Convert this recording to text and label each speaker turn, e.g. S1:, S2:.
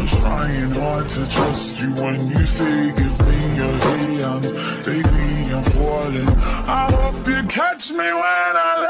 S1: I'm trying hard to trust you when you say give me your hands Baby, I'm falling. I hope you catch me when I